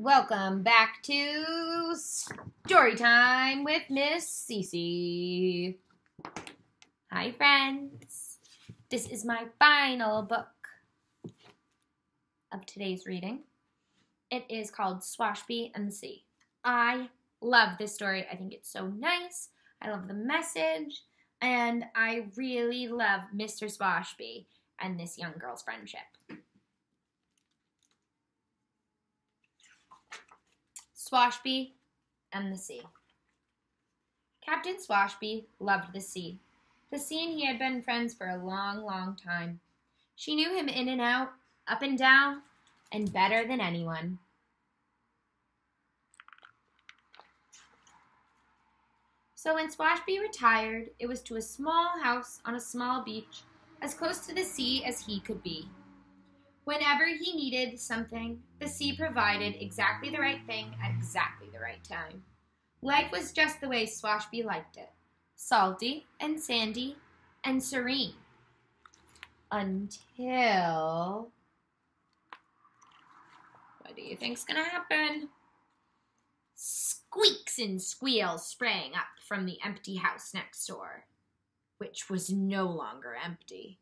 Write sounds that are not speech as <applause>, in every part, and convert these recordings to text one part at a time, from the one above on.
Welcome back to Story Time with Miss Ceci. Hi, friends. This is my final book of today's reading. It is called Swashby and the Sea. I love this story. I think it's so nice. I love the message. And I really love Mr. Swashby and this young girl's friendship. Swashby and the Sea. Captain Swashby loved the sea. The sea and he had been friends for a long, long time. She knew him in and out, up and down, and better than anyone. So when Swashby retired, it was to a small house on a small beach, as close to the sea as he could be. Whenever he needed something, the sea provided exactly the right thing at exactly the right time. Life was just the way Swashby liked it salty and sandy and serene. Until. What do you think's gonna happen? Squeaks and squeals sprang up from the empty house next door, which was no longer empty.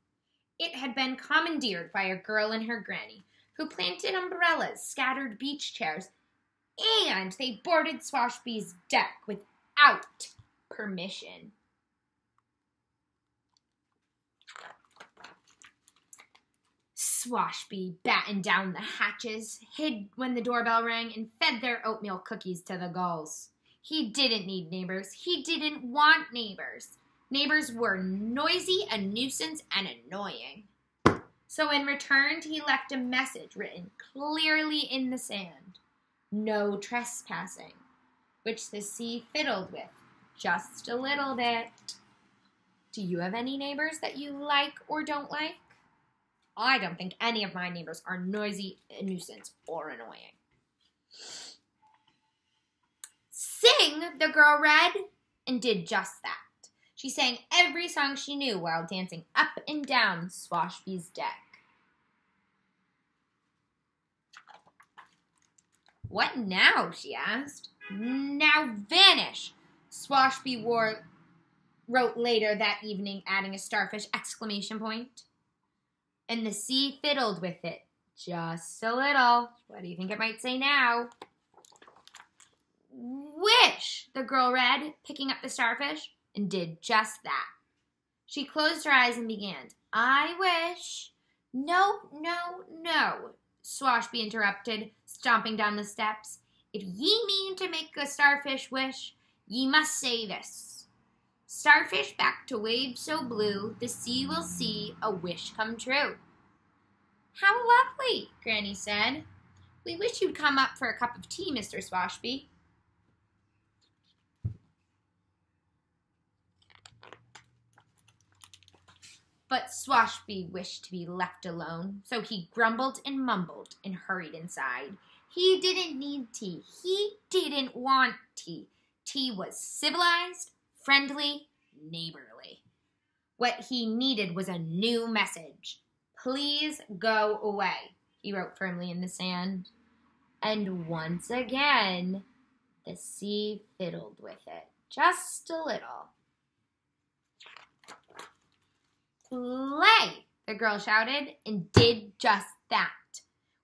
It had been commandeered by a girl and her granny, who planted umbrellas, scattered beach chairs, and they boarded Swashby's deck without permission. Swashby battened down the hatches, hid when the doorbell rang, and fed their oatmeal cookies to the gulls. He didn't need neighbors. He didn't want neighbors. Neighbors were noisy, a nuisance, and annoying. So in return, he left a message written clearly in the sand no trespassing, which the sea fiddled with just a little bit. Do you have any neighbors that you like or don't like? I don't think any of my neighbors are noisy, a nuisance, or annoying. Sing, the girl read, and did just that. She sang every song she knew while dancing up and down Swashby's deck. What now? she asked. Now vanish, Swashby wore, wrote later that evening, adding a starfish exclamation point. And the sea fiddled with it just a little. What do you think it might say now? Wish, the girl read, picking up the starfish and did just that. She closed her eyes and began, I wish. No, no, no, Swashby interrupted, stomping down the steps. If ye mean to make a starfish wish, ye must say this. Starfish back to waves so blue, the sea will see a wish come true. How lovely, Granny said. We wish you'd come up for a cup of tea, Mr. Swashby. But Swashby wished to be left alone, so he grumbled and mumbled and hurried inside. He didn't need tea. He didn't want tea. Tea was civilized, friendly, neighborly. What he needed was a new message. Please go away, he wrote firmly in the sand. And once again, the sea fiddled with it, just a little. Play, the girl shouted, and did just that.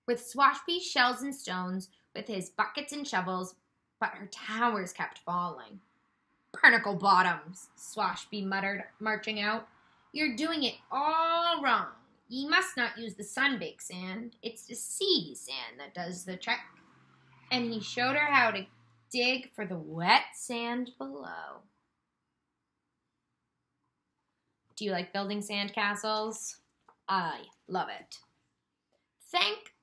With Swashby shells and stones, with his buckets and shovels, but her towers kept falling. Barnacle bottoms, Swashby muttered, marching out. You're doing it all wrong. Ye must not use the sun-baked sand. It's the sea sand that does the trick. And he showed her how to dig for the wet sand below. Do you like building sandcastles? I love it. Thank,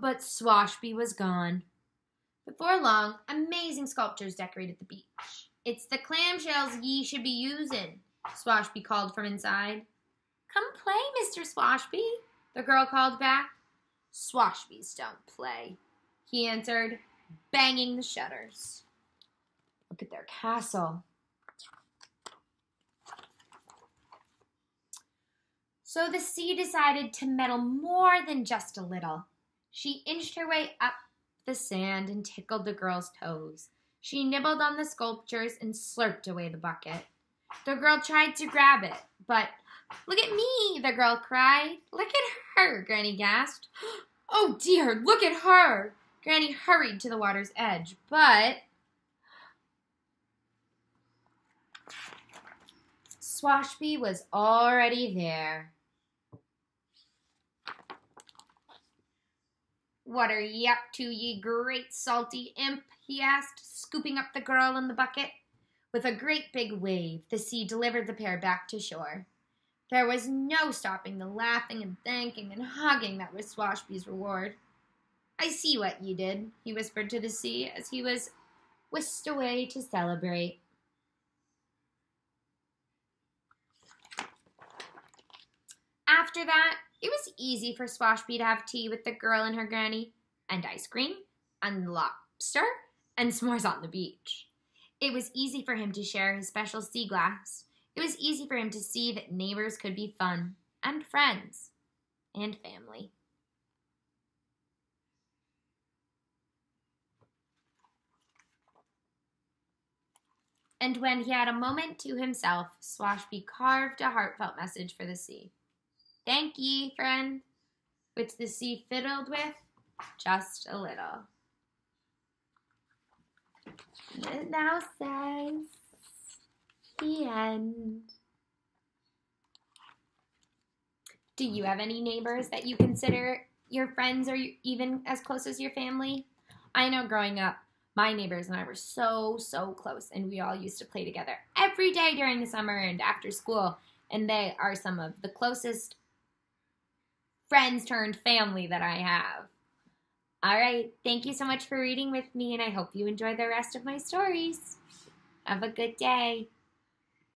but Swashby was gone. Before long, amazing sculptures decorated the beach. It's the clamshells ye should be using, Swashby called from inside. Come play, Mr. Swashby, the girl called back. Swashbys don't play, he answered, banging the shutters. Look at their castle. So the sea decided to meddle more than just a little. She inched her way up the sand and tickled the girl's toes. She nibbled on the sculptures and slurped away the bucket. The girl tried to grab it, but Look at me, the girl cried. Look at her, Granny gasped. <gasps> Oh dear, look at her! Granny hurried to the water's edge, but Swashby was already there. What are ye up to, ye great salty imp? he asked, scooping up the girl in the bucket. With a great big wave, the sea delivered the pair back to shore. There was no stopping the laughing and thanking and hugging that was Swashby's reward. I see what ye did, he whispered to the sea as he was whisked away to celebrate. After that, it was easy for Swashby to have tea with the girl and her granny, and ice cream, and lobster, and s'mores on the beach. It was easy for him to share his special sea glass. It was easy for him to see that neighbors could be fun, and friends, and family. And when he had a moment to himself, Swashby carved a heartfelt message for the sea. Thank ye, friend, which the sea fiddled with just a little. And it now says, the end. Do you have any neighbors that you consider your friends or even as close as your family? I know growing up, my neighbors and I were so, so close, and we all used to play together every day during the summer and after school. And they are some of the closest friends turned family that I have. All right, thank you so much for reading with me, and I hope you enjoy the rest of my stories. Have a good day.